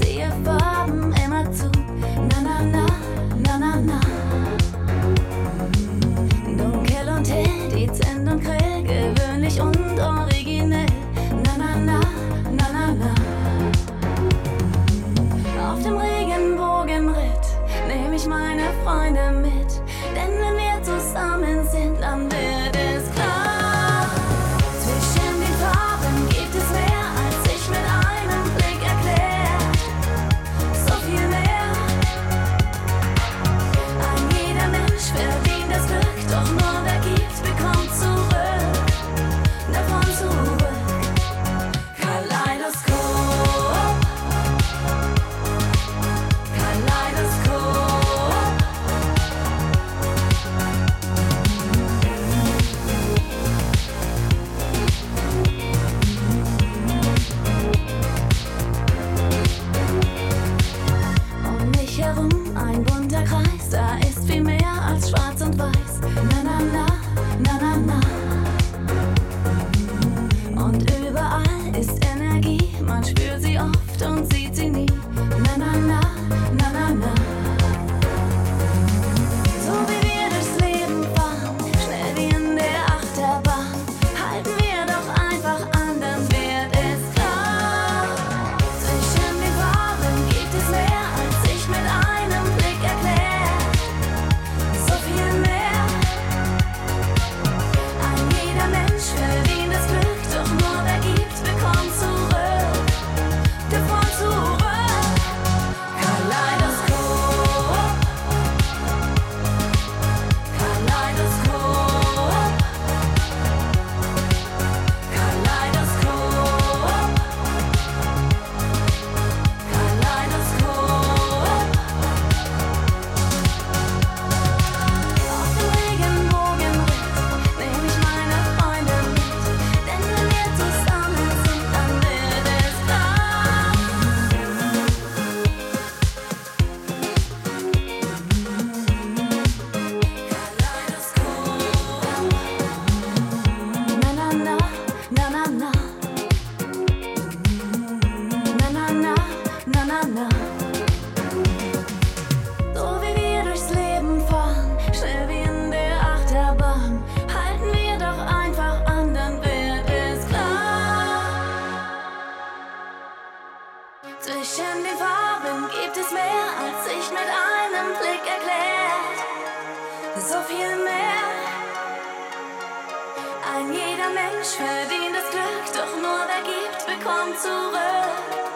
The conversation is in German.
sehe Farben immer zu. Na na na, na na na. Dunkel und hell, dezent und grell, gewöhnlich und originell. Na na na, na na na. Auf dem Regenbogenritt nehme ich meine Freunde mit, Kreis, da ist viel mehr als schwarz und weiß. Na na na, na na na. Und überall ist Energie, man spürt sie oft und sie Zwischen den Farben gibt es mehr, als sich mit einem Blick erklärt. So viel mehr. Ein jeder Mensch verdient das Glück, doch nur wer gibt, bekommt zurück.